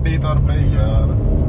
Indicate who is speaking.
Speaker 1: ਛੱਤੀ ਤੁਰ ਪਏ ਯਾਰ।